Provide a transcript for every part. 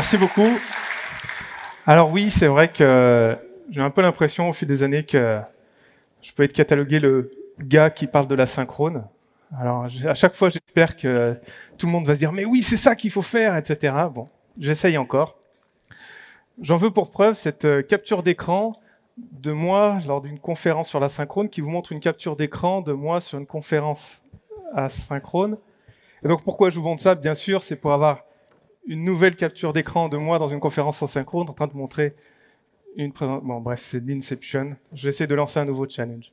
Merci beaucoup. Alors oui, c'est vrai que j'ai un peu l'impression au fil des années que je peux être catalogué le gars qui parle de la synchrone. Alors à chaque fois, j'espère que tout le monde va se dire mais oui, c'est ça qu'il faut faire, etc. Bon, j'essaye encore. J'en veux pour preuve cette euh, capture d'écran de moi lors d'une conférence sur la synchrone qui vous montre une capture d'écran de moi sur une conférence asynchrone. Et donc pourquoi je vous montre ça? Bien sûr, c'est pour avoir une nouvelle capture d'écran de moi dans une conférence en synchrone en train de montrer une présentation. Bon, bref, c'est l'Inception. J'essaie de lancer un nouveau challenge.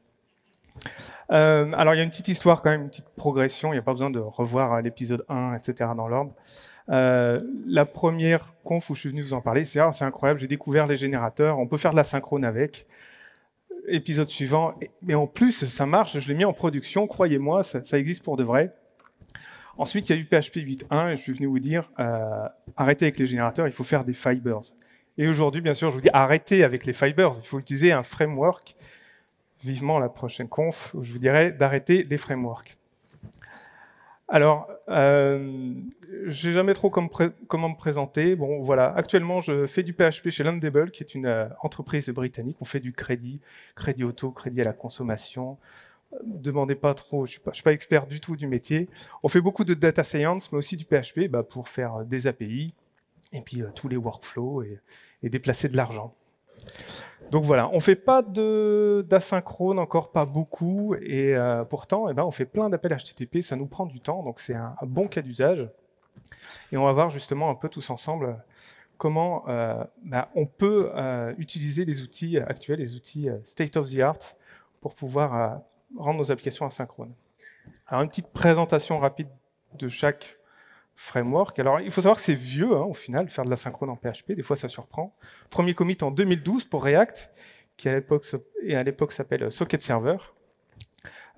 Euh, alors, il y a une petite histoire quand même, une petite progression. Il n'y a pas besoin de revoir l'épisode 1, etc. dans l'ordre. Euh, la première conf où je suis venu vous en parler, c'est ah, c'est incroyable, j'ai découvert les générateurs, on peut faire de la synchrone avec. Épisode suivant, mais en plus, ça marche, je l'ai mis en production, croyez-moi, ça existe pour de vrai. Ensuite, il y a eu PHP 8.1 et je suis venu vous dire, euh, arrêtez avec les générateurs, il faut faire des fibers. Et aujourd'hui, bien sûr, je vous dis, arrêtez avec les fibers, il faut utiliser un framework. Vivement la prochaine conf où je vous dirai d'arrêter les frameworks. Alors, euh, j'ai jamais trop comment me présenter. Bon, voilà. Actuellement, je fais du PHP chez Lendable, qui est une euh, entreprise britannique. On fait du crédit, crédit auto, crédit à la consommation, demandez pas trop, je suis suis pas expert du tout du métier. On fait beaucoup de data science, mais aussi du PHP bah, pour faire des API et puis euh, tous les workflows et, déplacer de l'argent. Donc voilà, on fait pas d'asynchrone, encore pas beaucoup, et euh, pourtant, eh ben, on fait plein d'appels HTTP, ça nous prend du temps, donc c'est un, bon cas d'usage. Et on va voir justement un peu tous ensemble comment euh, bah, on peut utiliser les outils actuels, les outils state of the art, pour pouvoir rendre nos applications asynchrones. Alors une petite présentation rapide de chaque framework. Alors il faut savoir que c'est vieux hein, au final, faire de l'asynchrone en PHP, des fois ça surprend. Premier commit en 2012 pour React, qui à l'époque s'appelle Socket Server.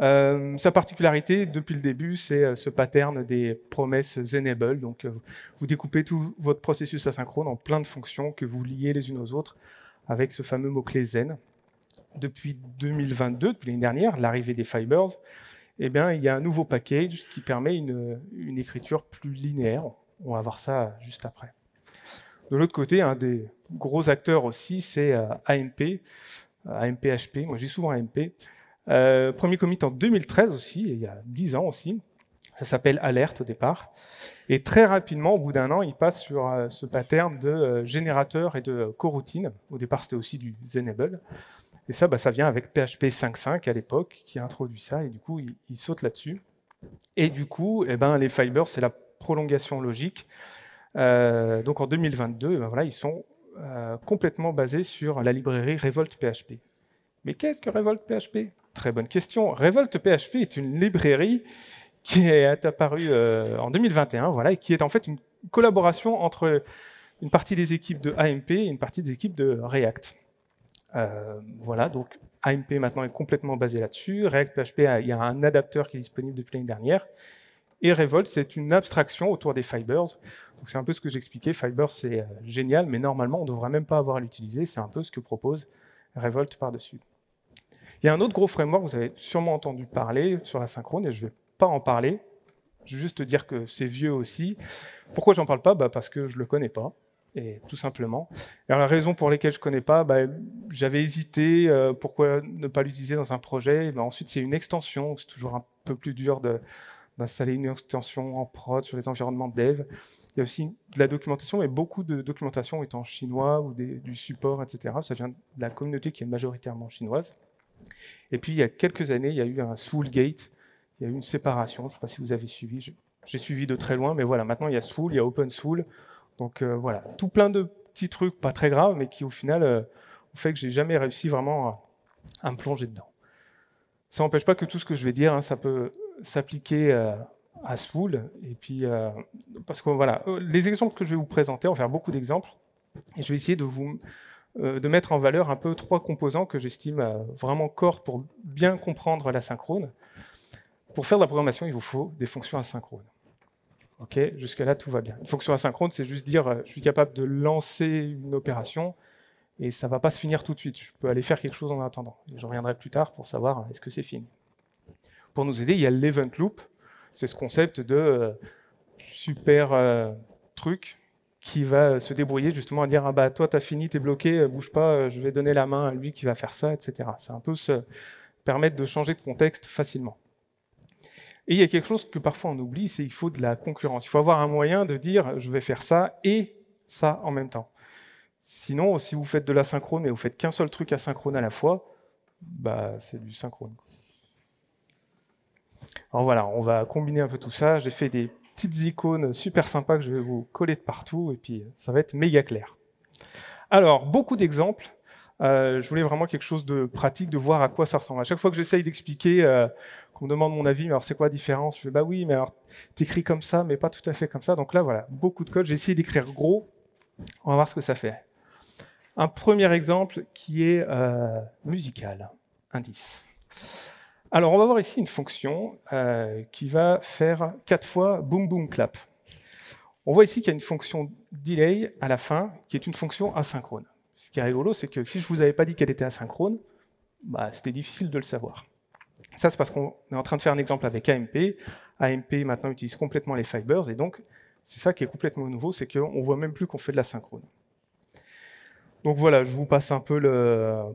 Euh, sa particularité depuis le début, c'est euh, ce pattern des promesses enable. Donc, euh, vous découpez tout votre processus asynchrone en plein de fonctions que vous liez les unes aux autres avec ce fameux mot-clé zen depuis 2022, depuis l'année dernière, l'arrivée des Fibers, eh bien, il y a un nouveau package qui permet une, écriture plus linéaire. On va voir ça juste après. De l'autre côté, un des gros acteurs aussi, c'est euh, AMP, AMPHP. Moi, j'ai souvent AMP. Euh, premier commit en 2013 aussi, il y a 10 ans aussi. Ça s'appelle Alert au départ. Et très rapidement, au bout d'un an, il passe sur euh, ce pattern de générateur et de coroutine. Au départ, c'était aussi du Zenable. Et ça, bah, ça vient avec PHP 5.5 à l'époque, qui a introduit ça, et du coup, il, saute là-dessus. Et du coup, eh ben, les fibers, c'est la prolongation logique. Euh, donc en 2022, eh ben, voilà, ils sont euh, complètement basés sur la librairie Revolt PHP. Mais qu'est-ce que Revolt PHP Très bonne question. Revolt PHP est une librairie qui est apparue euh, en 2021, voilà, et qui est en fait une collaboration entre une partie des équipes de AMP et une partie des équipes de React. Euh, voilà, donc AMP maintenant est complètement basé là-dessus. React PHP, il y a un adapteur qui est disponible depuis l'année dernière. Et Revolt, c'est une abstraction autour des fibers. C'est un peu ce que j'expliquais. Fibers, c'est euh, génial, mais normalement, on ne devrait même pas avoir à l'utiliser. C'est un peu ce que propose Revolt par-dessus. Il y a un autre gros framework, vous avez sûrement entendu parler sur la synchrone, et je ne vais pas en parler. Je vais juste dire que c'est vieux aussi. Pourquoi j'en parle pas? Bah Parce que je ne le connais pas et tout simplement. Alors, la raison pour laquelle je connais pas, bah, j'avais hésité, euh, pourquoi ne pas l'utiliser dans un projet. Bah, ensuite, c'est une extension, c'est toujours un peu plus dur d'installer une extension en prod sur les environnements dev. Il y a aussi de la documentation, mais beaucoup de documentation est en chinois ou du support, etc. Ça vient de la communauté qui est majoritairement chinoise. Et puis, il y a quelques années, il y a eu un Soulgate, il y a eu une séparation, je ne sais pas si vous avez suivi, j'ai suivi de très loin, mais voilà, maintenant il y a Soul, il y a OpenSoul, donc euh, voilà, tout plein de petits trucs pas très graves, mais qui au final euh, ont fait que j'ai jamais réussi vraiment à, me plonger dedans. Ça n'empêche pas que tout ce que je vais dire, hein, ça peut s'appliquer euh, à Soul. Et puis, parce que voilà, les exemples que je vais vous présenter, on va faire beaucoup d'exemples. Je vais essayer de vous de mettre en valeur un peu trois composants que j'estime vraiment corps pour bien comprendre l'asynchrone. Pour faire de la programmation, il vous faut des fonctions asynchrones. Ok, jusque-là, tout va bien. Une fonction asynchrone, c'est juste dire, je suis capable de lancer une opération, et ça va pas se finir tout de suite. Je peux aller faire quelque chose en attendant. je reviendrai plus tard pour savoir est-ce que c'est fini. Pour nous aider, il y a l'event loop. C'est ce concept de euh, super euh, truc qui va se débrouiller justement à dire ah bah toi t'as fini, t'es bloqué, bouge pas, je vais donner la main à lui qui va faire ça, etc. C'est un peu se permettre de changer de contexte facilement. Et il y a quelque chose que parfois on oublie, c'est qu'il faut de la concurrence. Il faut avoir un moyen de dire je vais faire ça et ça en même temps. Sinon, si vous faites de l'asynchrone et vous faites qu'un seul truc asynchrone à la fois, bah, c'est du synchrone. Alors voilà, on va combiner un peu tout ça. J'ai fait des petites icônes super sympas que je vais vous coller de partout, et puis ça va être méga clair. Alors, beaucoup d'exemples. Euh, je voulais vraiment quelque chose de pratique, de voir à quoi ça ressemble. À chaque fois que j'essaye d'expliquer, euh, qu'on me demande mon avis, mais alors c'est quoi la différence? Je fais bah oui, mais alors t'écris comme ça, mais pas tout à fait comme ça. Donc là, voilà, beaucoup de code. J'ai essayé d'écrire gros. On va voir ce que ça fait. Un premier exemple qui est euh, musical, indice. Alors on va voir ici une fonction euh, qui va faire quatre fois boom boom clap. On voit ici qu'il y a une fonction delay à la fin qui est une fonction asynchrone. Ce qui est rigolo, c'est que si je vous avais pas dit qu'elle était asynchrone, bah, c'était difficile de le savoir. Ça, c'est parce qu'on est en train de faire un exemple avec AMP. AMP maintenant utilise complètement les fibers, et donc c'est ça qui est complètement nouveau, c'est qu'on voit même plus qu'on fait de l'asynchrone. Donc voilà, je vous passe un peu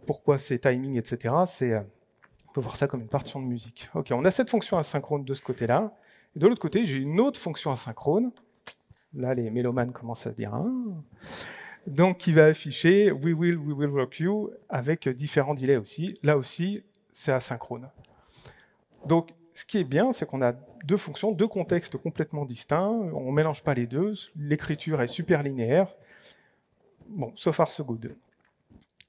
pourquoi c'est timing, etc. C'est, on peut voir ça comme une partition de musique. Ok, on a cette fonction asynchrone de ce côté-là. Et de l'autre côté, j'ai une autre fonction asynchrone. Là, les mélomanes commencent à se dire. Hein. donc, qui va afficher we will, we will rock you avec différents delays aussi. Là aussi, c'est asynchrone. Donc, ce qui est bien, c'est qu'on a deux fonctions, deux contextes complètement distincts. On ne mélange pas les deux. L'écriture est super linéaire. Bon, so far so.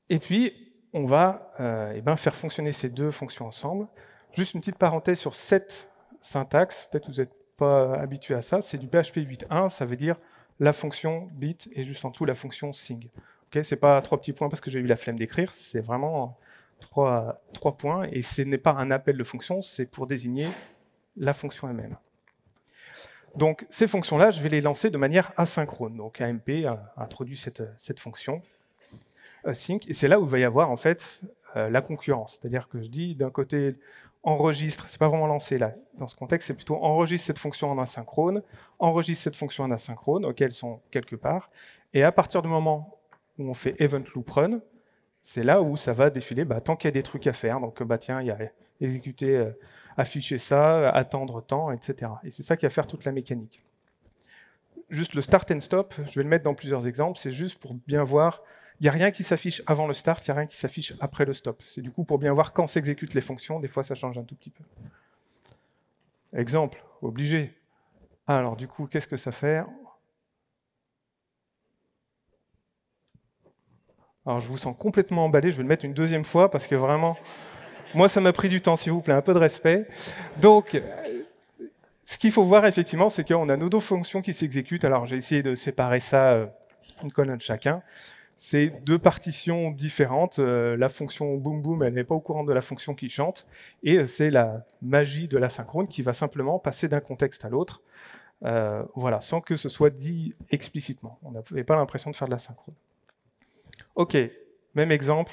Et puis, on va euh, eh ben, faire fonctionner ces deux fonctions ensemble. Juste une petite parenthèse sur cette syntaxe, peut-être vous n'êtes pas habitué à ça, c'est du PHP 8.1, ça veut dire la fonction bit et juste en dessous la fonction sing. Okay c'est pas trois petits points parce que j'ai eu la flemme d'écrire, c'est vraiment trois, points, et ce n'est pas un appel de fonction, c'est pour désigner la fonction elle-même. Donc ces fonctions-là, je vais les lancer de manière asynchrone. Donc AMP a introduit cette, fonction async, et c'est là où il va y avoir en fait euh, la concurrence. C'est-à-dire que je dis d'un côté enregistre, c'est pas vraiment lancé là. Dans ce contexte, c'est plutôt enregistre cette fonction en asynchrone, enregistre cette fonction en asynchrone, auxquelles sont quelque part, et à partir du moment où on fait event loop run, c'est là où ça va défiler bah, tant qu'il y a des trucs à faire. Donc bah tiens, il y a exécuter euh, afficher ça, attendre temps, etc. Et c'est ça qui va faire toute la mécanique. Juste le start and stop, je vais le mettre dans plusieurs exemples, c'est juste pour bien voir, il n'y a rien qui s'affiche avant le start, il n'y a rien qui s'affiche après le stop. C'est du coup pour bien voir quand s'exécutent les fonctions, des fois ça change un tout petit peu. Exemple, obligé. Alors du coup, qu'est-ce que ça fait? Alors je vous sens complètement emballé, je vais le mettre une deuxième fois parce que vraiment, moi, ça m'a pris du temps, s'il vous plaît, un peu de respect. Donc, ce qu'il faut voir effectivement, c'est qu'on a nos deux fonctions qui s'exécutent. Alors, j'ai essayé de séparer ça, euh, une colonne chacun. C'est deux partitions différentes. Euh, la fonction boom boom, elle n'est pas au courant de la fonction qui chante. Et c'est la magie de la synchrone qui va simplement passer d'un contexte à l'autre. Euh, voilà, sans que ce soit dit explicitement. On n'avait pas l'impression de faire de la synchrone. Ok, même exemple,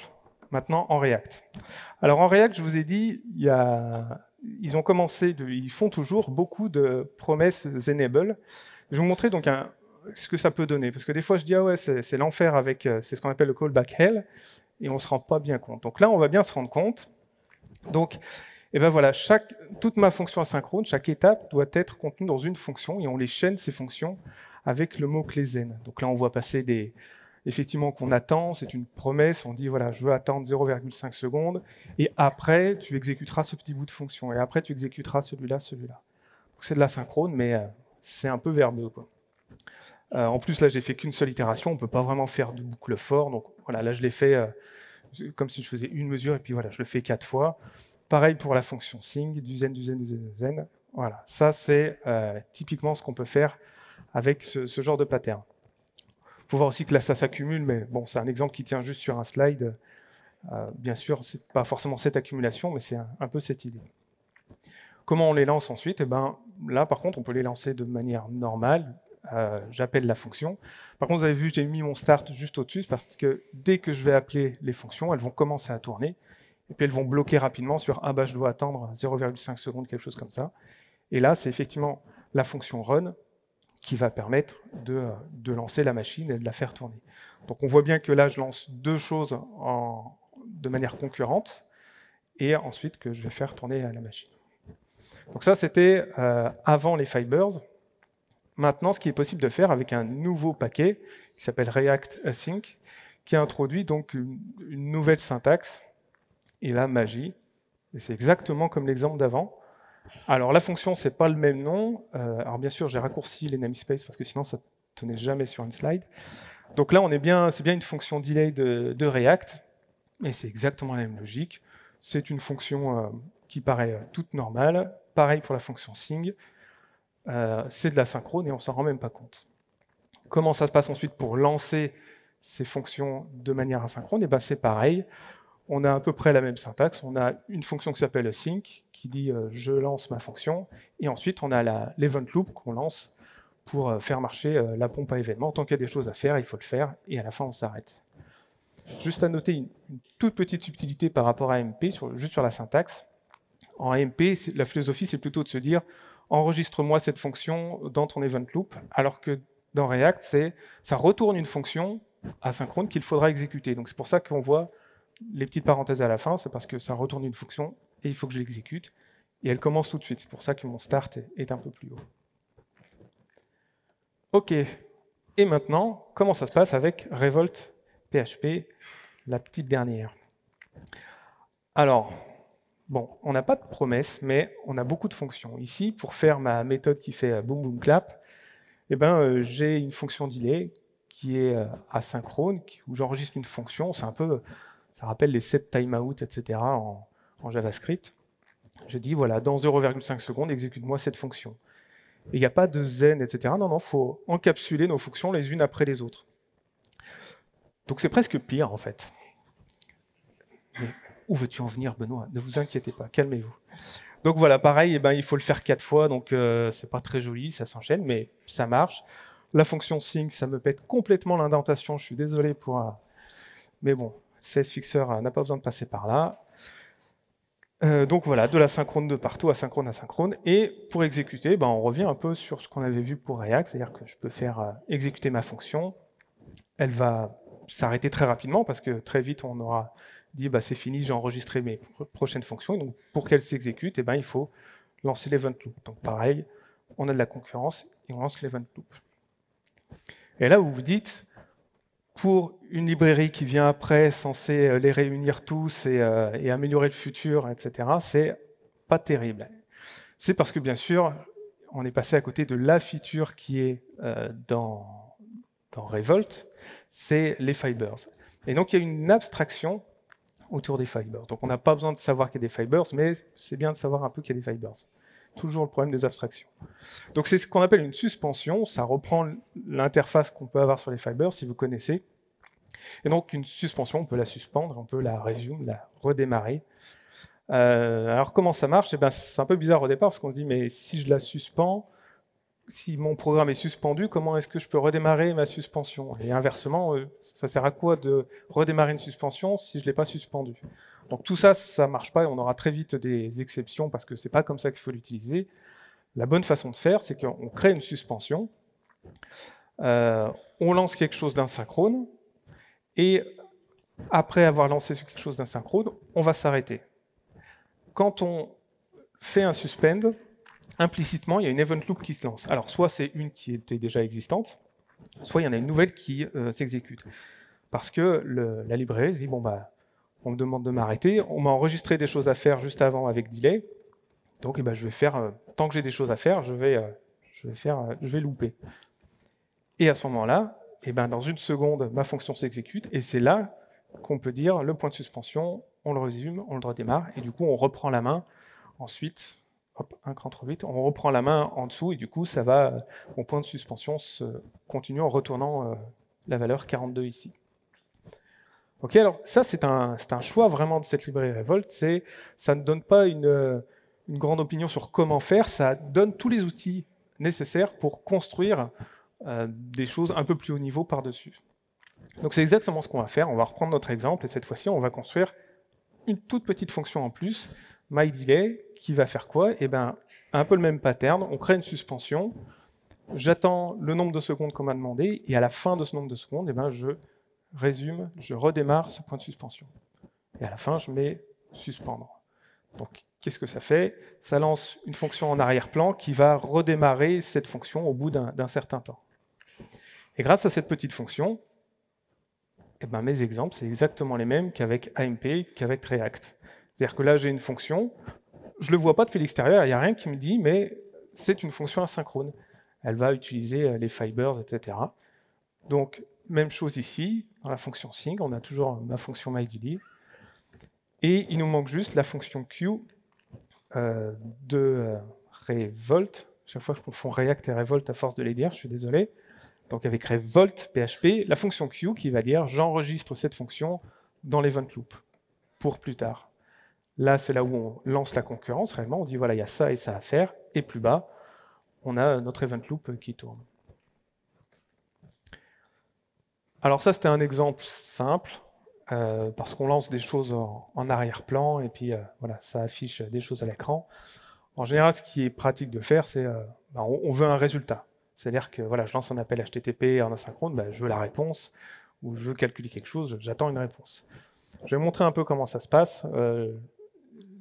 maintenant en React. Alors en React, je vous ai dit, il y a, ils ont commencé, de, ils font toujours beaucoup de promesses enable. Je vais vous montrer donc un, ce que ça peut donner, parce que des fois je dis ah ouais c'est l'enfer avec, euh, c'est ce qu'on appelle le callback hell, et on se rend pas bien compte. Donc là on va bien se rendre compte. Donc et ben voilà, chaque, toute ma fonction asynchrone, chaque étape doit être contenue dans une fonction, et on les chaîne ces fonctions avec le mot clé zen. Donc là on voit passer des, effectivement qu'on attend, c'est une promesse, on dit voilà, je veux attendre 0,5 secondes, et après tu exécuteras ce petit bout de fonction, et après tu exécuteras celui-là, celui-là. C'est de la synchrone, mais euh, c'est un peu verbeux. Euh, en plus, là, j'ai fait qu'une seule itération, on peut pas vraiment faire de boucle fort, donc voilà, là je l'ai fait euh, comme si je faisais une mesure, et puis voilà, je le fais quatre fois. Pareil pour la fonction sing, du zen, du zen, du zen, du zen. Voilà, ça c'est typiquement ce qu'on peut faire avec ce genre de pattern faut voir aussi que là, ça s'accumule, mais bon, c'est un exemple qui tient juste sur un slide. Euh, bien sûr, c'est pas forcément cette accumulation, mais c'est un, peu cette idée. Comment on les lance ensuite? Eh ben, là, par contre, on peut les lancer de manière normale. Euh, j'appelle la fonction. Par contre, vous avez vu, j'ai mis mon start juste au-dessus, parce que dès que je vais appeler les fonctions, elles vont commencer à tourner, et puis elles vont bloquer rapidement sur ah bah je dois attendre 0,5 secondes, quelque chose comme ça. Et là, c'est effectivement la fonction run qui va permettre de, lancer la machine et de la faire tourner. Donc on voit bien que là, je lance deux choses de manière concurrente, et ensuite que je vais faire tourner la machine. Donc ça, c'était euh, avant les Fibers. Maintenant, ce qui est possible de faire avec un nouveau paquet qui s'appelle React Async, qui introduit donc une, nouvelle syntaxe, et la magie. Et c'est exactement comme l'exemple d'avant. Alors la fonction, c'est pas le même nom. Euh, alors bien sûr, j'ai raccourci les namespace parce que sinon ça tenait jamais sur une slide. Donc là, on est bien, c'est bien une fonction delay de, React, mais c'est exactement la même logique. C'est une fonction euh, qui paraît euh, toute normale. Pareil pour la fonction sing. c'est de la synchrone et on s'en rend même pas compte. Comment ça se passe ensuite pour lancer ces fonctions de manière asynchrone? Et eh ben c'est pareil. On a à peu près la même syntaxe. On a une fonction qui s'appelle sync, qui dit euh, je lance ma fonction, et ensuite on a l'event loop qu'on lance pour euh, faire marcher euh, la pompe à événements. Tant qu'il y a des choses à faire, il faut le faire, et à la fin on s'arrête. Juste à noter une, toute petite subtilité par rapport à MP, juste sur la syntaxe. En MP, la philosophie c'est plutôt de se dire enregistre-moi cette fonction dans ton event loop, alors que dans React, c'est ça retourne une fonction asynchrone qu'il faudra exécuter. Donc c'est pour ça qu'on voit les petites parenthèses à la fin, c'est parce que ça retourne une fonction et il faut que je l'exécute. Et elle commence tout de suite. C'est pour ça que mon start est un peu plus haut. OK. Et maintenant, comment ça se passe avec Revolt PHP, la petite dernière? Alors, bon, on n'a pas de promesse, mais on a beaucoup de fonctions. Ici, pour faire ma méthode qui fait boom boom clap, eh ben, euh, j'ai une fonction delay qui est euh, asynchrone, où j'enregistre une fonction. C'est un peu, ça rappelle les set timeout, etc. en JavaScript, je dis, voilà, dans 0,5 secondes, exécute-moi cette fonction. Il n'y a pas de zen, etc. Non, non, il faut encapsuler nos fonctions les unes après les autres. Donc c'est presque pire, en fait. où veux-tu en venir, Benoît? Ne vous inquiétez pas, calmez-vous. Donc voilà, pareil, eh ben, il faut le faire quatre fois, donc euh, c'est pas très joli, ça s'enchaîne, mais ça marche. La fonction sync, ça me pète complètement l'indentation, je suis désolé pour... Mais bon, CS Fixer n'a pas besoin de passer par là. Euh, donc voilà, de la synchrone de partout, asynchrone, asynchrone. Et pour exécuter, ben, on revient un peu sur ce qu'on avait vu pour React, c'est-à-dire que je peux faire euh, exécuter ma fonction. Elle va s'arrêter très rapidement parce que très vite on aura dit bah, c'est fini, j'ai enregistré mes prochaines fonctions. donc pour qu'elle s'exécute, eh ben, il faut lancer l'event loop. Donc pareil, on a de la concurrence et on lance l'event loop. Et là, vous vous dites, pour une librairie qui vient après, censée euh, les réunir tous euh, et, améliorer le futur, etc., c'est pas terrible. C'est parce que, bien sûr, on est passé à côté de la feature qui est euh, dans, dans Revolt, c'est les fibers. Et donc, il y a une abstraction autour des fibers. Donc, on n'a pas besoin de savoir qu'il y a des fibers, mais c'est bien de savoir un peu qu'il y a des fibers. Toujours le problème des abstractions. Donc c'est ce qu'on appelle une suspension, ça reprend l'interface qu'on peut avoir sur les fibers, si vous connaissez. Et donc une suspension, on peut la suspendre, on peut la résumer, la redémarrer. Euh, alors comment ça marche? Eh ben, C'est un peu bizarre au départ, parce qu'on se dit, mais si je la suspends, si mon programme est suspendu, comment est-ce que je peux redémarrer ma suspension? Et inversement, euh, ça sert à quoi de redémarrer une suspension si je ne l'ai pas suspendue? Donc tout ça, ça marche pas et on aura très vite des exceptions parce que c'est pas comme ça qu'il faut l'utiliser. La bonne façon de faire, c'est qu'on crée une suspension, euh, on lance quelque chose d'insynchrone, et après avoir lancé quelque chose d'insynchrone, on va s'arrêter. Quand on fait un suspend, implicitement, il y a une event loop qui se lance. Alors, soit c'est une qui était déjà existante, soit il y en a une nouvelle qui euh, s'exécute. Parce que la librairie se dit, bon, bah, on me demande de m'arrêter. On m'a enregistré des choses à faire juste avant avec delay. Donc eh ben, je vais faire, euh, tant que j'ai des choses à faire, je vais, euh, je vais, faire, euh, je vais louper. Et à ce moment-là, eh ben, dans une seconde, ma fonction s'exécute, et c'est là qu'on peut dire le point de suspension, on le résume, on le redémarre, et du coup on reprend la main. Ensuite, hop, un cran trop vite, on reprend la main en dessous, et du coup ça va, mon point de suspension se continue en retournant la valeur 42 ici. Ok, alors ça c'est un, un, choix vraiment de cette librairie Revolt, c'est ça ne donne pas une, une, grande opinion sur comment faire, ça donne tous les outils nécessaires pour construire euh, des choses un peu plus haut niveau par-dessus. Donc c'est exactement ce qu'on va faire, on va reprendre notre exemple, et cette fois-ci on va construire une toute petite fonction en plus, myDelay, qui va faire quoi? Eh bien, un peu le même pattern, on crée une suspension, j'attends le nombre de secondes qu'on m'a demandé, et à la fin de ce nombre de secondes, eh ben, je résume, je redémarre ce point de suspension. Et à la fin, je mets suspendre. Donc, qu'est-ce que ça fait? Ça lance une fonction en arrière-plan qui va redémarrer cette fonction au bout d'un certain temps. Et grâce à cette petite fonction, eh ben, mes exemples, c'est exactement les mêmes qu'avec AMP, qu'avec React. C'est-à-dire que là, j'ai une fonction, je ne le vois pas depuis l'extérieur, il n'y a rien qui me dit, mais c'est une fonction asynchrone elle va utiliser les fibers, etc. Donc, même chose ici, dans la fonction sing, on a toujours ma fonction myDB. Et il nous manque juste la fonction q euh, de euh, revolt. Chaque fois que je confonds React et Revolt à force de les dire, je suis désolé. Donc avec revolt PHP, la fonction q qui va dire j'enregistre cette fonction dans l'event loop pour plus tard. Là, c'est là où on lance la concurrence, réellement, on dit voilà, il y a ça et ça à faire, et plus bas, on a notre event loop qui tourne. Alors ça, c'était un exemple simple, euh, parce qu'on lance des choses en, arrière-plan, et puis euh, voilà, ça affiche des choses à l'écran. En général, ce qui est pratique de faire, c'est euh, ben, on, veut un résultat. C'est-à-dire que voilà, je lance un appel HTTP en asynchrone, ben, je veux la réponse, ou je veux calculer quelque chose, j'attends une réponse. Je vais montrer un peu comment ça se passe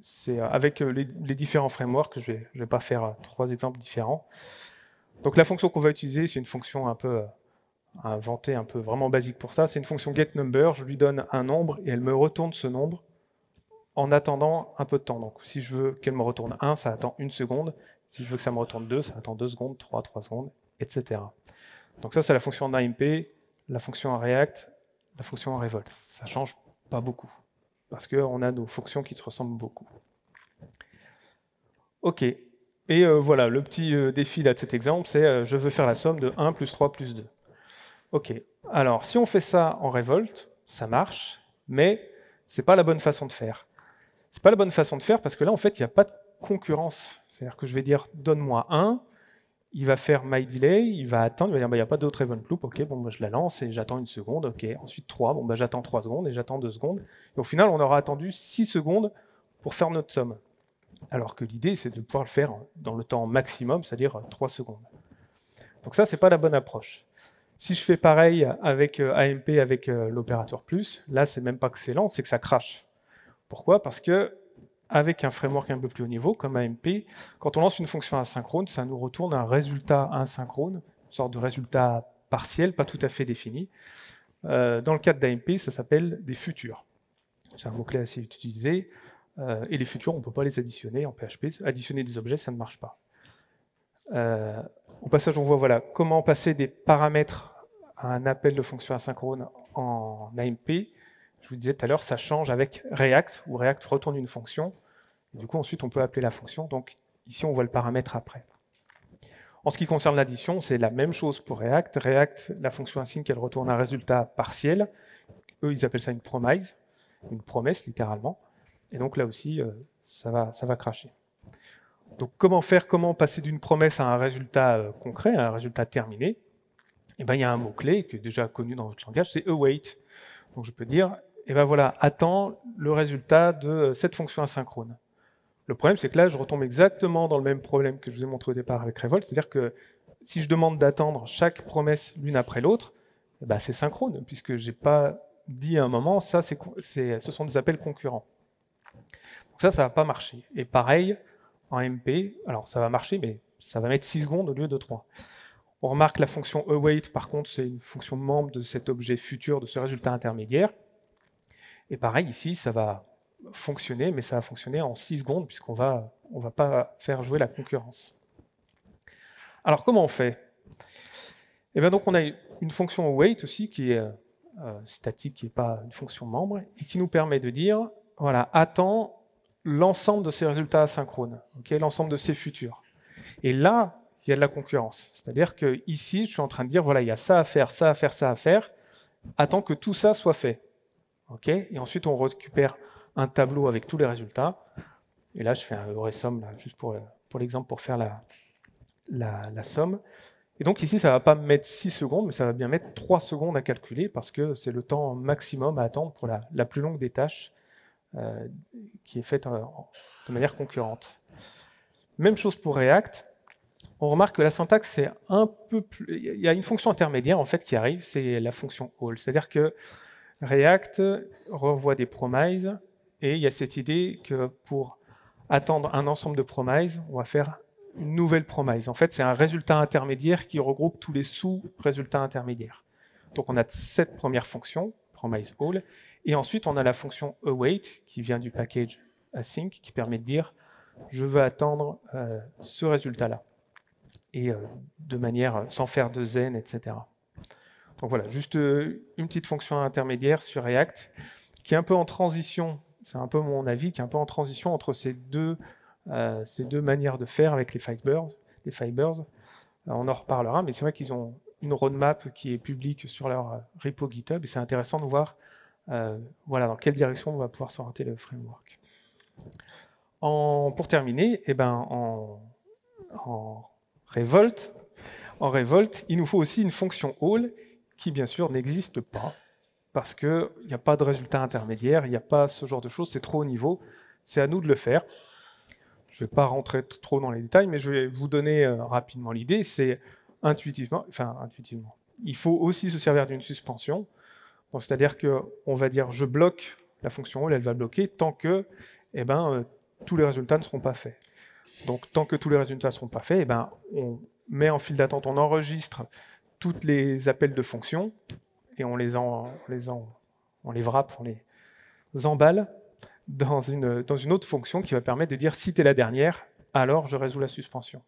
c'est avec euh, les, différents frameworks, je ne vais, vais pas faire euh, trois exemples différents. Donc la fonction qu'on va utiliser, c'est une fonction un peu euh, inventée, un peu vraiment basique pour ça. C'est une fonction getNumber, je lui donne un nombre et elle me retourne ce nombre en attendant un peu de temps. Donc si je veux qu'elle me retourne 1, ça attend une seconde. Si je veux que ça me retourne 2, ça attend 2 secondes, 3, 3 secondes, etc. Donc ça, c'est la fonction en la fonction en React, la fonction en Revolt. Ça change pas beaucoup parce qu'on a nos fonctions qui se ressemblent beaucoup. Ok, et euh, voilà, le petit euh, défi de cet exemple, c'est euh, je veux faire la somme de 1 plus 3 plus 2. Ok, alors si on fait ça en révolte, ça marche, mais c'est pas la bonne façon de faire. C'est pas la bonne façon de faire parce que là, en fait, il n'y a pas de concurrence. C'est-à-dire que je vais dire donne-moi 1, il va faire my delay, il va attendre, il va dire, bah, il n'y a pas d'autre event loop, ok, bon, bah, je la lance et j'attends une seconde, ok, ensuite 3, bon, bah, j'attends 3 secondes et j'attends 2 secondes. Et au final, on aura attendu 6 secondes pour faire notre somme. Alors que l'idée, c'est de pouvoir le faire dans le temps maximum, c'est-à-dire 3 secondes. Donc ça, c'est pas la bonne approche. Si je fais pareil avec euh, AMP, avec euh, l'opérateur plus, là, c'est même pas que c'est lent, c'est que ça crache. Pourquoi? Parce que avec un framework un peu plus haut niveau, comme AMP, quand on lance une fonction asynchrone, ça nous retourne un résultat asynchrone, une sorte de résultat partiel, pas tout à fait défini. Euh, dans le cadre d'AMP, ça s'appelle des futurs. C'est un mot-clé assez utilisé. Et les futurs, on ne peut pas les additionner en PHP. Additionner des objets, ça ne marche pas. Au passage, on voit voilà, comment passer des paramètres un appel de fonction asynchrone en AMP je vous disais tout à l'heure, ça change avec React, où React retourne une fonction. du coup, ensuite, on peut appeler la fonction. Donc, ici, on voit le paramètre après. En ce qui concerne l'addition, c'est la même chose pour React. React, la fonction async, elle retourne un résultat partiel. Eux, ils appellent ça une promise, une promesse, littéralement. Et donc, là aussi, euh, ça, va, ça va cracher. Donc, comment faire, comment passer d'une promesse à un résultat euh, concret, à un résultat terminé? Eh bien, il y a un mot-clé qui est déjà connu dans votre langage, c'est await. Donc, je peux dire et ben voilà, attend le résultat de cette fonction asynchrone. Le problème, c'est que là, je retombe exactement dans le même problème que je vous ai montré au départ avec Revolt, c'est-à-dire que si je demande d'attendre chaque promesse l'une après l'autre, eh ben c'est synchrone, puisque j'ai pas dit à un moment, ça, ce sont des appels concurrents. Donc ça, ça va pas marcher. Et pareil, en MP, alors ça va marcher, mais ça va mettre 6 secondes au lieu de 3. On remarque la fonction await, par contre, c'est une fonction membre de cet objet futur, de ce résultat intermédiaire. Et pareil, ici, ça va fonctionner, mais ça va fonctionner en 6 secondes, puisqu'on va, on va pas faire jouer la concurrence. Alors, comment on fait? Eh bien, donc, on a une fonction await aussi, qui est euh, statique, qui n'est pas une fonction membre, et qui nous permet de dire, voilà, attends l'ensemble de ces résultats asynchrones, l'ensemble de ces futurs. Et là, il y a de la concurrence. C'est-à-dire que ici, je suis en train de dire, voilà, il y a ça à faire, ça à faire, ça à faire, attends que tout ça soit fait. ok? Et ensuite, on récupère un tableau avec tous les résultats. Et là, je fais un vrai somme, juste pour, l'exemple, pour faire la, somme. Et donc ici, ça va pas mettre 6 secondes, mais ça va bien mettre 3 secondes à calculer, parce que c'est le temps maximum à attendre pour la, la plus longue des tâches euh, qui est faite euh, de manière concurrente. Même chose pour React on remarque que la syntaxe, c'est un peu plus... Il y a une fonction intermédiaire, en fait, qui arrive, c'est la fonction all. C'est-à-dire que React revoit des promises, et il y a cette idée que pour attendre un ensemble de promises, on va faire une nouvelle promise. En fait, c'est un résultat intermédiaire qui regroupe tous les sous-résultats intermédiaires. Donc on a cette première fonction, promise all, et ensuite on a la fonction await, qui vient du package async, qui permet de dire je veux attendre euh, ce résultat-là et euh, de manière sans faire de zen, etc. Donc voilà, juste euh, une petite fonction intermédiaire sur React qui est un peu en transition, c'est un peu mon avis, qui est un peu en transition entre ces deux, euh, ces deux manières de faire avec les fibers. Les fibers. on en reparlera, mais c'est vrai qu'ils ont une roadmap qui est publique sur leur repo GitHub et c'est intéressant de voir voilà, dans quelle direction on va pouvoir s'orienter le framework. Pour terminer, eh ben, en, en révolte, en révolte, il nous faut aussi une fonction all qui, bien sûr, n'existe pas parce qu'il n'y a pas de résultat intermédiaire, il n'y a pas ce genre de choses, c'est trop haut niveau, c'est à nous de le faire. Je ne vais pas rentrer trop dans les détails, mais je vais vous donner euh, rapidement l'idée, c'est intuitivement, enfin intuitivement, il faut aussi se servir d'une suspension, c'est-à-dire qu'on va dire je bloque la fonction all, elle va bloquer tant que eh ben, euh, tous les résultats ne seront pas faits. Donc tant que tous les résultats ne seront pas faits, eh ben, on met en file d'attente, on enregistre tous les appels de fonctions et on les, en, on les, en, on les wrap, on les emballe dans une, dans une autre fonction qui va permettre de dire si tu es la dernière, alors je résous la suspension.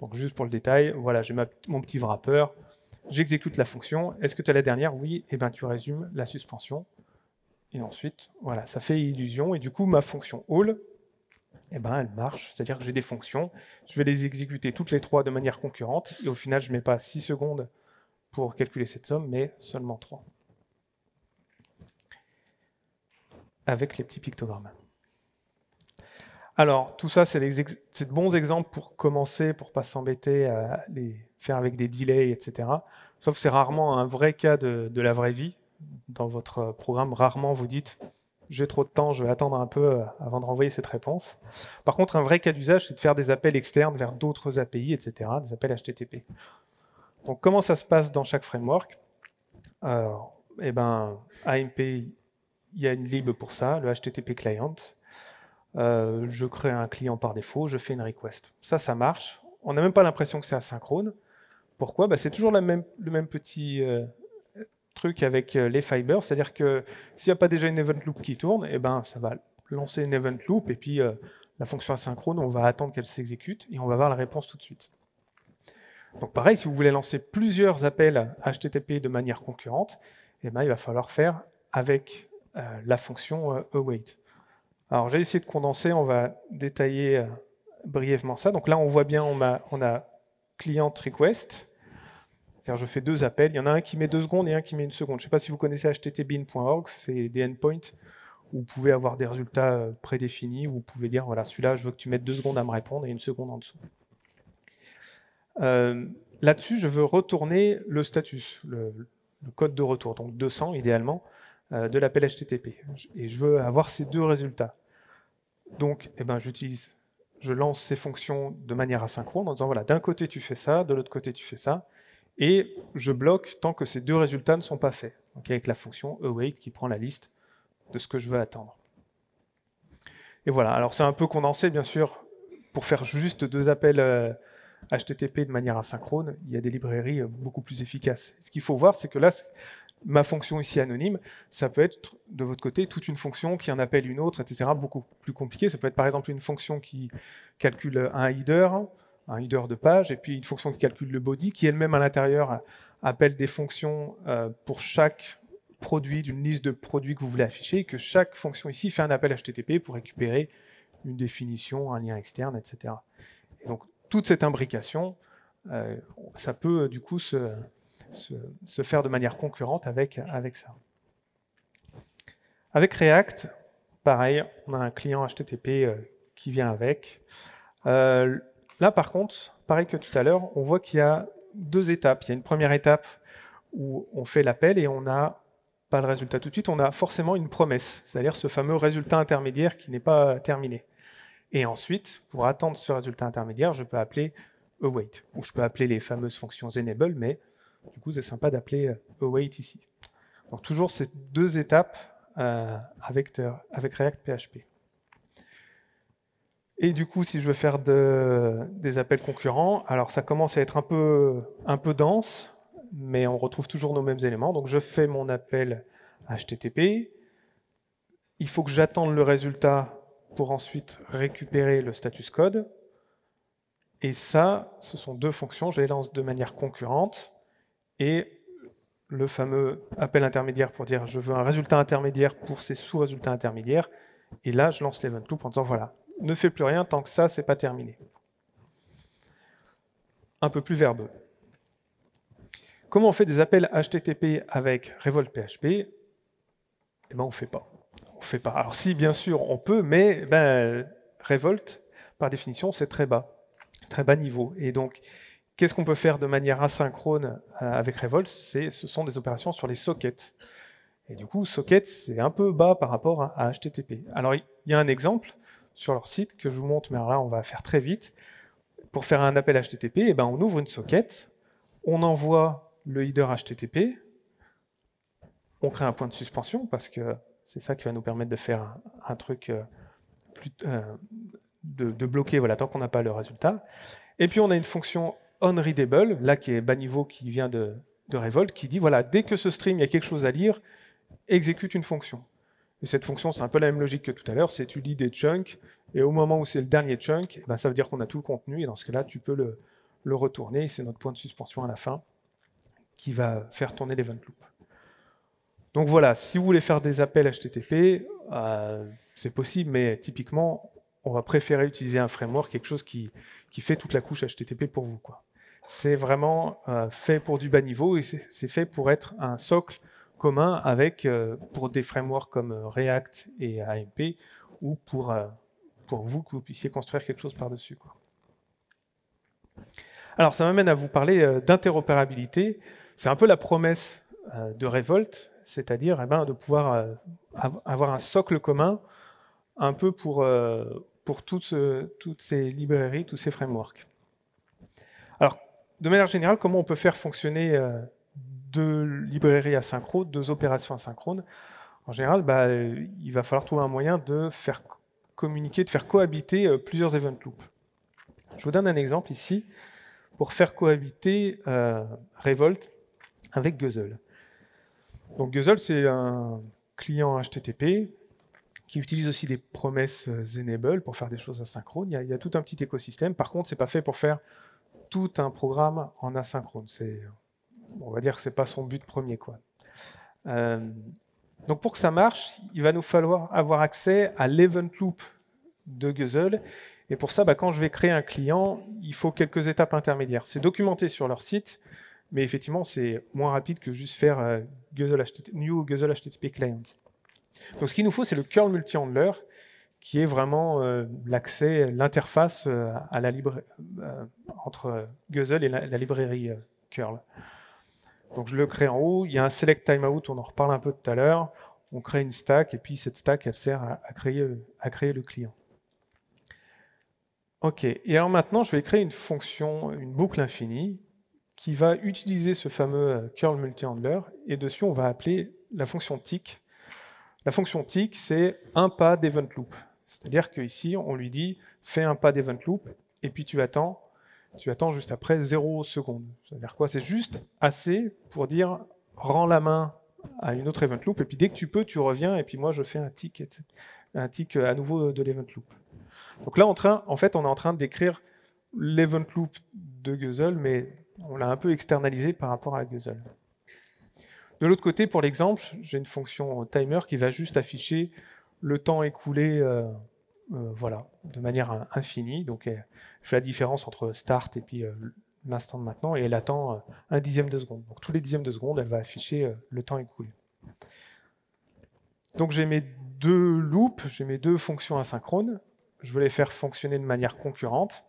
Donc juste pour le détail, voilà, j'ai mon petit wrapper, j'exécute la fonction, est-ce que tu es la dernière? Oui, et eh ben tu résumes la suspension. Et ensuite, voilà, ça fait illusion, et du coup ma fonction all, eh ben, elle marche. C'est-à-dire que j'ai des fonctions, je vais les exécuter toutes les trois de manière concurrente, et au final, je ne mets pas 6 secondes pour calculer cette somme, mais seulement 3. Avec les petits pictogrammes. Alors, tout ça, c'est de bons exemples pour commencer, pour ne pas s'embêter à les faire avec des delays, etc. Sauf que c'est rarement un vrai cas de la vraie vie. Dans votre programme, rarement vous dites j'ai trop de temps, je vais attendre un peu euh, avant de renvoyer cette réponse. Par contre, un vrai cas d'usage, c'est de faire des appels externes vers d'autres API, etc., des appels HTTP. Donc, comment ça se passe dans chaque framework? Alors, eh ben, AMP, il y a une lib pour ça, le HTTP client. Euh, je crée un client par défaut, je fais une request. Ça, ça marche. On n'a même pas l'impression que c'est asynchrone. Pourquoi? Bah, C'est toujours le même petit euh, truc avec euh, les fibers, c'est-à-dire que s'il n'y a pas déjà une event loop qui tourne, eh ben, ça va lancer une event loop, et puis euh, la fonction asynchrone, on va attendre qu'elle s'exécute, et on va voir la réponse tout de suite. Donc pareil, si vous voulez lancer plusieurs appels HTTP de manière concurrente, eh ben, il va falloir faire avec euh, la fonction await. Alors j'ai essayé de condenser, on va détailler brièvement ça. Donc là, on voit bien, on a client request, je fais deux appels. Il y en a un qui met deux secondes et un qui met une seconde. Je ne sais pas si vous connaissez httbin.org, c'est des endpoints où vous pouvez avoir des résultats euh, prédéfinis, où vous pouvez dire, voilà, celui-là, je veux que tu mettes deux secondes à me répondre et une seconde en dessous. Euh, là-dessus, je veux retourner le status, le, code de retour, donc 200 idéalement, euh, de l'appel HTTP. Et je veux avoir ces deux résultats. Donc, eh ben, j'utilise, je lance ces fonctions de manière asynchrone en disant, voilà, d'un côté tu fais ça, de l'autre côté tu fais ça, et je bloque tant que ces deux résultats ne sont pas faits, avec la fonction await qui prend la liste de ce que je veux attendre. Et voilà, alors c'est un peu condensé bien sûr, pour faire juste deux appels HTTP euh, de manière asynchrone, il y a des librairies euh, beaucoup plus efficaces. Ce qu'il faut voir, c'est que là, ma fonction ici anonyme, ça peut être de votre côté toute une fonction qui en appelle une autre, etc. Beaucoup plus compliqué. Ça peut être par exemple une fonction qui calcule un header, un header de page, et puis une fonction qui calcule le body, qui elle-même à l'intérieur appelle des fonctions euh, pour chaque produit d'une liste de produits que vous voulez afficher, et que chaque fonction ici fait un appel HTTP pour récupérer une définition, un lien externe, etc. Et donc toute cette imbrication ça peut du coup se, faire de manière concurrente avec, avec ça. Avec React, pareil, on a un client HTTP qui vient avec. Là, par contre, pareil que tout à l'heure, on voit qu'il y a deux étapes. Il y a une première étape où on fait l'appel et on n'a pas le résultat tout de suite, on a forcément une promesse, c'est-à-dire ce fameux résultat intermédiaire qui n'est pas terminé. Et ensuite, pour attendre ce résultat intermédiaire, je peux appeler await, ou je peux appeler les fameuses fonctions enable, mais du coup, c'est sympa d'appeler await ici. Donc toujours ces deux étapes euh, avec, avec React PHP. Et du coup, si je veux faire des appels concurrents, alors ça commence à être un peu, un peu dense, mais on retrouve toujours nos mêmes éléments. Donc je fais mon appel HTTP. Il faut que j'attende le résultat pour ensuite récupérer le status code. Et ça, ce sont deux fonctions, je les lance de manière concurrente. Et le fameux appel intermédiaire pour dire je veux un résultat intermédiaire pour ces sous-résultats intermédiaires. Et là, je lance l'event loop en disant voilà, ne fais plus rien tant que ça, c'est pas terminé. Un peu plus verbeux. Comment on fait des appels HTTP avec Revolt PHP Eh ben, on fait pas. On fait pas. Alors si, bien sûr, on peut, mais ben, Revolt, par définition, c'est très bas, très bas niveau. Et donc, qu'est-ce qu'on peut faire de manière asynchrone euh, avec Revolt? Ce sont des opérations sur les sockets. Et du coup, socket, c'est un peu bas par rapport à HTTP. Alors, il y a un exemple sur leur site que je vous montre, mais là, on va faire très vite. Pour faire un appel HTTP, eh ben, on ouvre une socket, on envoie le header HTTP, on crée un point de suspension, parce que c'est ça qui va nous permettre de faire un, truc euh, euh, de, bloquer voilà, tant qu'on n'a pas le résultat. Et puis on a une fonction onReadable, là qui est bas niveau, qui vient de, de Revolt, qui dit, voilà, dès que ce stream, il y a quelque chose à lire, exécute une fonction. Et cette fonction, c'est un peu la même logique que tout à l'heure, c'est tu lis des chunks, et au moment où c'est le dernier chunk, eh ben, ça veut dire qu'on a tout le contenu, et dans ce cas-là, tu peux le, le retourner, c'est notre point de suspension à la fin qui va faire tourner l'event loop. Donc voilà, si vous voulez faire des appels HTTP, euh, c'est possible, mais typiquement, on va préférer utiliser un framework, quelque chose qui, qui fait toute la couche HTTP pour vous. C'est vraiment euh, fait pour du bas niveau et c'est fait pour être un socle commun avec euh, pour des frameworks comme euh, React et AMP ou pour, euh, pour vous que vous puissiez construire quelque chose par-dessus. Alors ça m'amène à vous parler d'interopérabilité. C'est un peu la promesse de Revolt, c'est-à-dire eh ben, de pouvoir avoir un socle commun un peu pour, pour toutes, toutes ces librairies, tous ces frameworks. Alors, de manière générale, comment on peut faire fonctionner deux librairies asynchrones, deux opérations asynchrones, en général, bah, il va falloir trouver un moyen de faire communiquer, de faire cohabiter euh, plusieurs event loops. Je vous donne un exemple ici pour faire cohabiter euh, Revolt avec Guzzle. Donc Guzzle, c'est un client HTTP qui utilise aussi des promesses euh, enable pour faire des choses asynchrones. Il y a, tout un petit écosystème. Par contre, c'est pas fait pour faire tout un programme en asynchrone. On va dire que c'est pas son but premier. Quoi. Euh, donc pour que ça marche, il va nous falloir avoir accès à l'event loop de Guzzle. Et pour ça, bah, quand je vais créer un client, il faut quelques étapes intermédiaires. C'est documenté sur leur site, mais effectivement, c'est moins rapide que juste faire euh, New Guzzle HTTP Client. Donc ce qu'il nous faut, c'est le curl multi-handler, qui est vraiment euh, l'accès, l'interface à la entre Guzzle et la librairie curl. Donc je le crée en haut, il y a un select timeout, on en reparle un peu tout à l'heure, on crée une stack, et puis cette stack, elle sert à, créer, le client. Ok, et alors maintenant, je vais créer une fonction, une boucle infinie, qui va utiliser ce fameux euh, curl multi-handler, et dessus, on va appeler la fonction tick. La fonction tick, c'est un pas d'event loop. C'est-à-dire qu'ici, on lui dit, fais un pas d'event loop, et puis tu attends tu attends juste après 0 secondes. Ça veut dire quoi? C'est juste assez pour dire rends la main à une autre event loop, et puis dès que tu peux, tu reviens, et puis moi je fais un tick, tick à nouveau de l'event loop. Donc là, en, fait, on est en train d'écrire l'event loop de Guzzle, mais on l'a un peu externalisé par rapport à Guzzle. De l'autre côté, pour l'exemple, j'ai une fonction timer qui va juste afficher le temps écoulé euh, euh, voilà, de manière infinie. Donc, elle fait la différence entre start et puis euh, l'instant de maintenant et elle attend un dixième de seconde. Donc tous les dixièmes de seconde, elle va afficher le temps écoulé. Donc j'ai mes deux loops, j'ai mes deux fonctions asynchrones. Je veux les faire fonctionner de manière concurrente.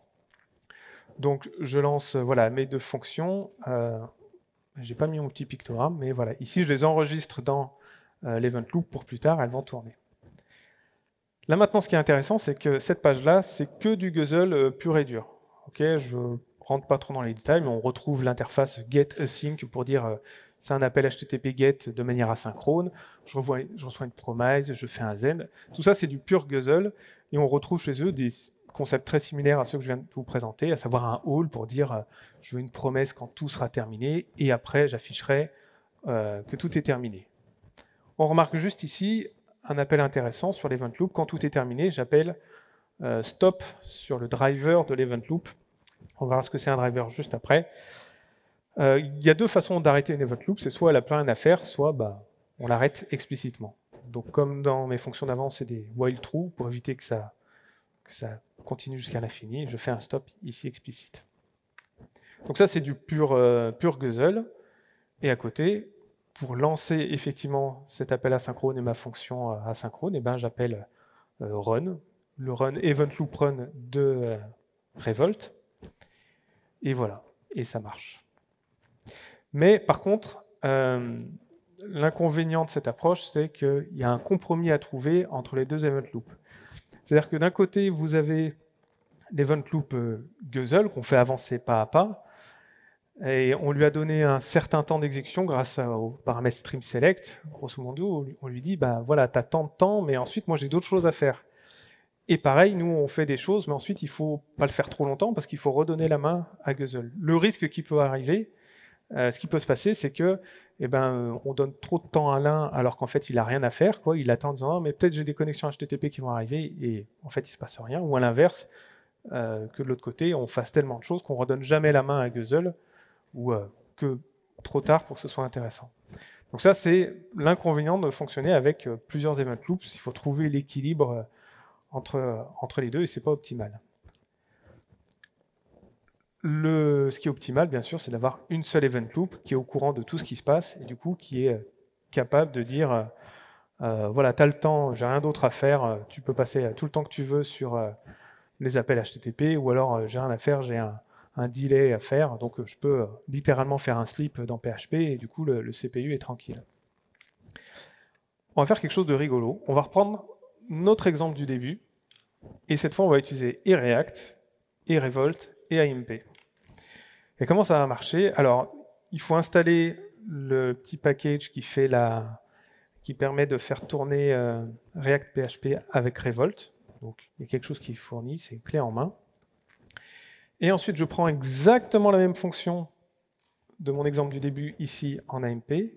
Donc je lance voilà mes deux fonctions. Euh, j'ai pas mis mon petit pictogramme, mais voilà. Ici, je les enregistre dans l'event loop pour plus tard, elles vont tourner. Là maintenant, ce qui est intéressant, c'est que cette page-là, c'est que du Guzzle pur et dur. Ok, je rentre pas trop dans les détails, mais on retrouve l'interface getAsync pour dire euh, c'est un appel HTTP GET de manière asynchrone, je, reçois une promise, je fais un zen. Tout ça, c'est du pur Guzzle, et on retrouve chez eux des concepts très similaires à ceux que je viens de vous présenter, à savoir un all pour dire euh, je veux une promesse quand tout sera terminé, et après j'afficherai euh, que tout est terminé. On remarque juste ici un appel intéressant sur l'event loop. Quand tout est terminé, j'appelle stop sur le driver de l'event loop on verra ce que c'est un driver juste après. Euh, il y a deux façons d'arrêter une event loop, c'est soit elle a plein à faire, soit bah, on l'arrête explicitement. Donc comme dans mes fonctions d'avant, c'est des while true pour éviter que ça, ça continue jusqu'à l'infini, je fais un stop ici explicite. Donc ça c'est du pur, euh, pur guzzle. Et à côté, pour lancer effectivement cet appel asynchrone et ma fonction euh, asynchrone, eh ben, j'appelle run, le run event loop run de Revolt, et voilà, et ça marche. Mais par contre, euh, l'inconvénient de cette approche, c'est qu'il y a un compromis à trouver entre les deux event loops. C'est-à-dire que d'un côté, vous avez l'event loop euh, Guzzle qu'on fait avancer pas à pas, et on lui a donné un certain temps d'exécution grâce au paramètre stream select. Grosso modo, on lui dit, bah voilà, tu as tant de temps, mais ensuite, moi j'ai d'autres choses à faire. Et pareil, nous, on fait des choses, mais ensuite, il faut pas le faire trop longtemps parce qu'il faut redonner la main à Guzzle. Le risque qui peut arriver, euh, ce qui peut se passer, c'est que, eh ben, on donne trop de temps à l'un alors qu'en fait, il a rien à faire, quoi. Il attend en disant, ah, mais peut-être j'ai des connexions HTTP qui vont arriver et en fait, il se passe rien. Ou à l'inverse, euh, que de l'autre côté, on fasse tellement de choses qu'on redonne jamais la main à Guzzle ou que trop tard pour que ce soit intéressant. Donc ça, c'est l'inconvénient de fonctionner avec plusieurs event loops. Il faut trouver l'équilibre entre, entre les deux et c'est pas optimal. Ce qui est optimal, bien sûr, c'est d'avoir une seule event loop qui est au courant de tout ce qui se passe et du coup qui est euh, capable de dire euh, euh, voilà, tu as le temps, j'ai rien d'autre à faire, tu peux passer tout le temps que tu veux sur les appels HTTP ou alors j'ai rien à faire, j'ai un, un, delay à faire, donc je peux littéralement faire un slip dans PHP et du coup le, CPU est tranquille. On va faire quelque chose de rigolo. On va reprendre notre exemple du début, et cette fois on va utiliser et React, et Revolt, et AMP. Et comment ça va marcher? Alors, il faut installer le petit package qui fait la, qui permet de faire tourner euh, React PHP avec Revolt. Donc, il y a quelque chose qui est fourni, c'est clé en main. Et ensuite, je prends exactement la même fonction de mon exemple du début ici en AMP.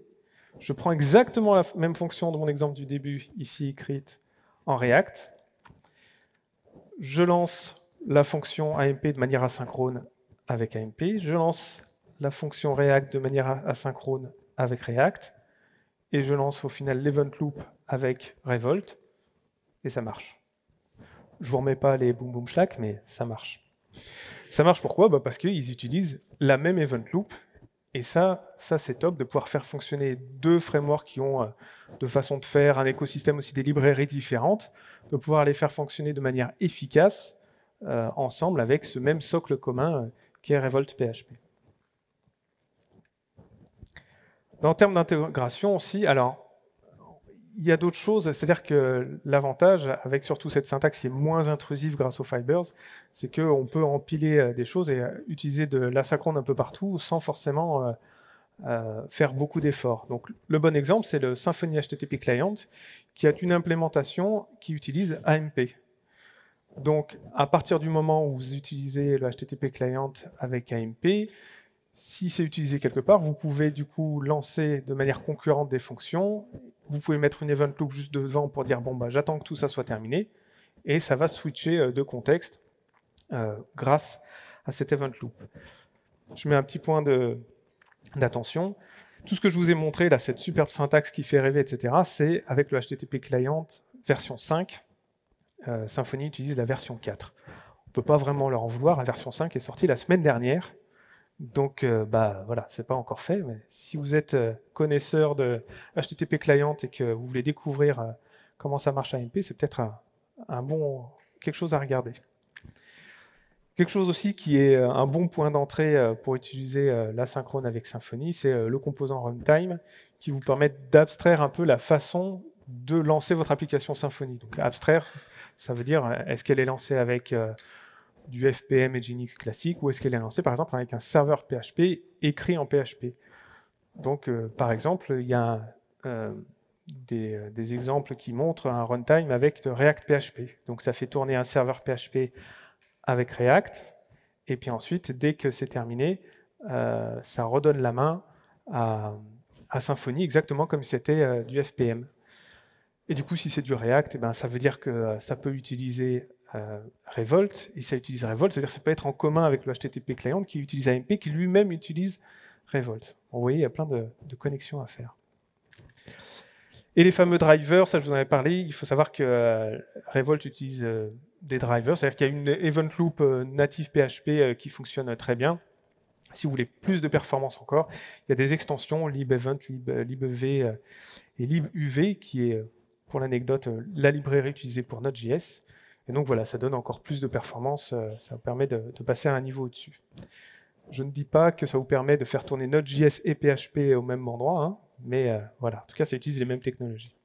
Je prends exactement la même fonction de mon exemple du début ici écrite en React. Je lance la fonction AMP de manière asynchrone avec AMP. Je lance la fonction React de manière asynchrone avec React. Et je lance au final l'event loop avec Revolt. Et ça marche. Je vous remets pas les boom boom schlack, mais ça marche. Ça marche pourquoi? Bah Parce qu'ils utilisent la même event loop et ça, ça c'est top de pouvoir faire fonctionner deux frameworks qui ont euh, de façon de faire un écosystème aussi des librairies différentes, de pouvoir les faire fonctionner de manière efficace euh, ensemble avec ce même socle commun euh, qui est Revolt PHP. En termes d'intégration aussi, alors il y a d'autres choses, c'est-à-dire que l'avantage, avec surtout cette syntaxe qui est moins intrusive grâce aux fibers, c'est qu'on peut empiler euh, des choses et euh, utiliser de l'asynchrone un peu partout sans forcément euh, faire beaucoup d'efforts. Donc le bon exemple, c'est le Symfony HTTP Client, qui a une implémentation qui utilise AMP. Donc à partir du moment où vous utilisez le HTTP Client avec AMP, si c'est utilisé quelque part, vous pouvez du coup lancer de manière concurrente des fonctions vous pouvez mettre une event loop juste devant pour dire bon bah j'attends que tout ça soit terminé et ça va switcher euh, de contexte euh, grâce à cet event loop. Je mets un petit point d'attention. Tout ce que je vous ai montré, là, cette superbe syntaxe qui fait rêver, etc., c'est avec le HTTP client version 5. Euh, Symfony utilise la version 4. On ne peut pas vraiment leur en vouloir. La version 5 est sortie la semaine dernière. Donc, euh, bah voilà, c'est pas encore fait, mais si vous êtes euh, connaisseur de HTTP client et que vous voulez découvrir euh, comment ça marche AMP, c'est peut-être un, bon quelque chose à regarder. Quelque chose aussi qui est un bon point d'entrée pour utiliser l'asynchrone avec Symfony, c'est le composant runtime qui vous permet d'abstraire un peu la façon de lancer votre application Symfony. Donc abstraire, ça veut dire est-ce qu'elle est lancée avec du FPM et Nginx classique, ou est-ce qu'elle est lancée par exemple avec un serveur PHP écrit en PHP Donc euh, par exemple, il y a euh, euh, des, exemples qui montrent un runtime avec React PHP. Donc ça fait tourner un serveur PHP avec React, et puis ensuite, dès que c'est terminé, ça redonne la main à, Symfony, exactement comme si c'était du FPM. Et du coup, si c'est du React, eh ben, ça veut dire que ça peut utiliser euh, Revolt, et ça utilise Revolt, c'est-à-dire que ça peut être en commun avec le HTTP client qui utilise AMP, qui lui-même utilise Revolt. Vous voyez, il y a plein de, connexions à faire. Et les fameux drivers, ça je vous en avais parlé, il faut savoir que euh, Revolt utilise euh, des drivers, c'est-à-dire qu'il y a une event loop native PHP qui fonctionne très bien. Si vous voulez plus de performance encore, il y a des extensions libevent, lib, libev et libuv, qui est, pour l'anecdote, la librairie utilisée pour Node.js. Et donc voilà, ça donne encore plus de performance, euh, ça vous permet de, passer à un niveau au-dessus. Je ne dis pas que ça vous permet de faire tourner Node.js et PHP au même endroit, hein, mais euh, voilà, en tout cas ça utilise les mêmes technologies.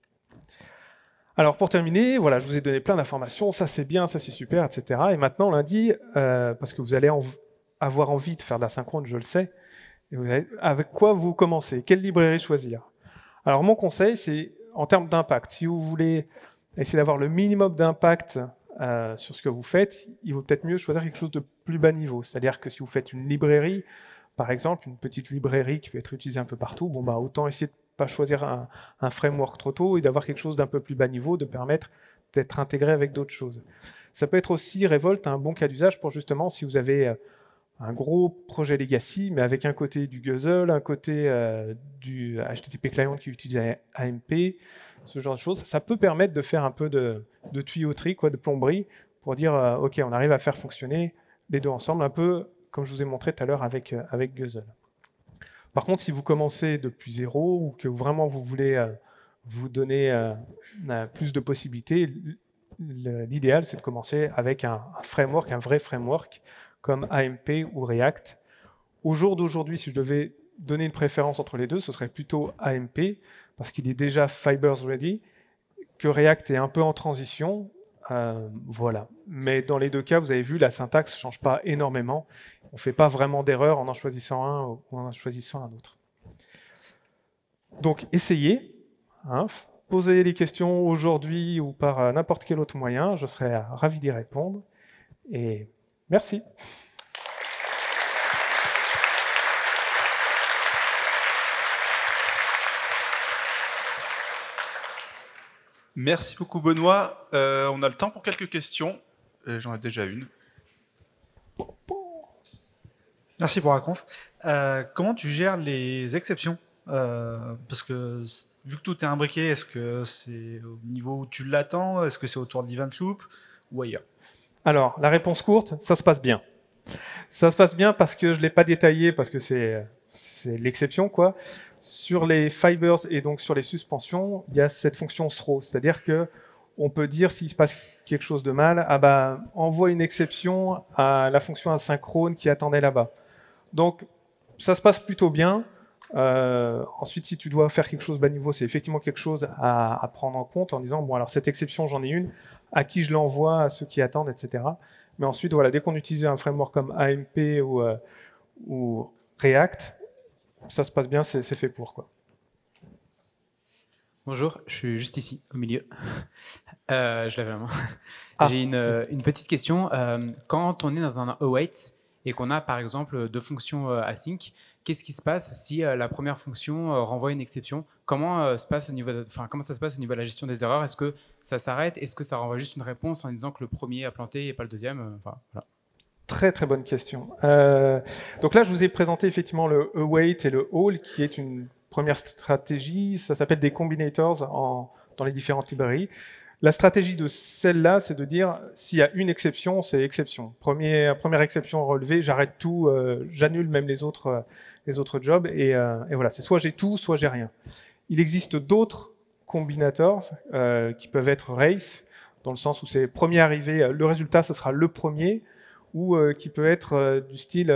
Alors pour terminer, voilà, je vous ai donné plein d'informations, ça c'est bien, ça c'est super, etc. Et maintenant lundi, euh, parce que vous allez avoir envie de faire de la synchrone, je le sais, avec quoi vous commencez? Quelle librairie choisir? Alors mon conseil, c'est en termes d'impact. Si vous voulez essayer d'avoir le minimum d'impact euh, sur ce que vous faites, il vaut peut-être mieux choisir quelque chose de plus bas niveau. C'est-à-dire que si vous faites une librairie, par exemple, une petite librairie qui peut être utilisée un peu partout, bon bah autant essayer de pas choisir un, framework trop tôt et d'avoir quelque chose d'un peu plus bas niveau, de permettre d'être intégré avec d'autres choses. Ça peut être aussi Revolt un bon cas d'usage pour justement si vous avez euh, un gros projet legacy, mais avec un côté du Guzzle, un côté euh, du HTTP client qui utilise AMP, ce genre de choses. Ça peut permettre de faire un peu de, tuyauterie, quoi, de plomberie, pour dire, euh, OK, on arrive à faire fonctionner les deux ensemble, un peu comme je vous ai montré tout à l'heure avec, euh, avec Guzzle. Par contre, si vous commencez depuis zéro ou que vraiment vous voulez euh, vous donner plus de possibilités, l'idéal, c'est de commencer avec un, framework, un vrai framework, comme AMP ou React. Au jour d'aujourd'hui, si je devais donner une préférence entre les deux, ce serait plutôt AMP, parce qu'il est déjà Fibers Ready, que React est un peu en transition. Euh, voilà. Mais dans les deux cas, vous avez vu, la syntaxe ne change pas énormément. On ne fait pas vraiment d'erreur en en choisissant un ou en en choisissant un autre. Donc, essayez. Hein, posez les questions aujourd'hui ou par euh, n'importe quel autre moyen. Je serai ravi d'y répondre. Et merci. Merci beaucoup Benoît. Euh, on a le temps pour quelques questions. J'en ai déjà une. Merci pour la conf. Euh, comment tu gères les exceptions euh, Parce que vu que tout est imbriqué, est-ce que c'est au niveau où tu l'attends? Est-ce que c'est autour de l'event loop ou ailleurs? Alors, la réponse courte, ça se passe bien. Ça se passe bien parce que je ne l'ai pas détaillé, parce que c'est l'exception, quoi. Sur les fibers et donc sur les suspensions, il y a cette fonction throw, c'est-à-dire que on peut dire s'il se passe quelque chose de mal, ah bah envoie une exception à la fonction asynchrone qui attendait là-bas. Donc ça se passe plutôt bien. Euh, ensuite, si tu dois faire quelque chose bas niveau, c'est effectivement quelque chose à, prendre en compte en disant bon alors cette exception j'en ai une, à qui je l'envoie, à ceux qui attendent, etc. Mais ensuite voilà, dès qu'on utilise un framework comme AMP euh, ou React, ça se passe bien, c'est fait pour. Quoi. Bonjour, je suis juste ici, au milieu. Euh, je lève la main. Ah. J'ai une, euh, une, petite question. Euh, quand on est dans un await et qu'on a par exemple deux fonctions async, qu'est-ce qui se passe si la première fonction renvoie une exception? Comment, se passe au niveau enfin, comment ça se passe au niveau de la gestion des erreurs? Est-ce que ça s'arrête? Est-ce que ça renvoie juste une réponse en disant que le premier a planté et pas le deuxième? Enfin, voilà. Très très bonne question. Euh, donc là, je vous ai présenté effectivement le await et le all, qui est une première stratégie. Ça s'appelle des combinators en, dans les différentes librairies. La stratégie de celle-là, c'est de dire s'il y a une exception, c'est exception. Première, première exception relevée, j'arrête tout, euh, j'annule même les autres, euh, les autres jobs, et, euh, et voilà, c'est soit j'ai tout, soit j'ai rien. Il existe d'autres combinateurs qui peuvent être race, dans le sens où c'est premier arrivé, le résultat, ce sera le premier, ou qui peut être du style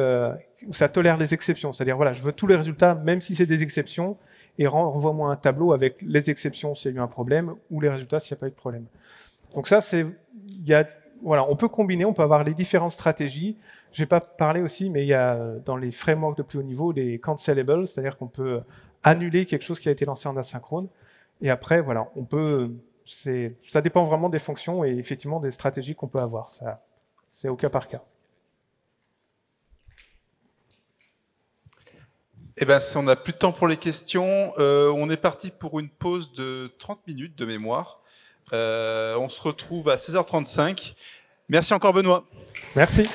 où ça tolère les exceptions, c'est-à-dire voilà, je veux tous les résultats, même si c'est des exceptions, et renvoie-moi un tableau avec les exceptions s'il y a eu un problème ou les résultats s'il n'y a pas eu de problème. Donc ça, c'est, il y a, voilà, on peut combiner, on peut avoir les différentes stratégies. J'ai pas parlé aussi, mais il y a dans les frameworks de plus haut niveau les cancellables, c'est-à-dire qu'on peut annuler quelque chose qui a été lancé en asynchrone. Et après, voilà, on peut, c'est, ça dépend vraiment des fonctions et effectivement des stratégies qu'on peut avoir. Ça, c'est au cas par cas. Eh ben, si on n'a plus de temps pour les questions, euh, on est parti pour une pause de 30 minutes de mémoire. Euh, on se retrouve à 16h35. Merci encore Benoît. Merci.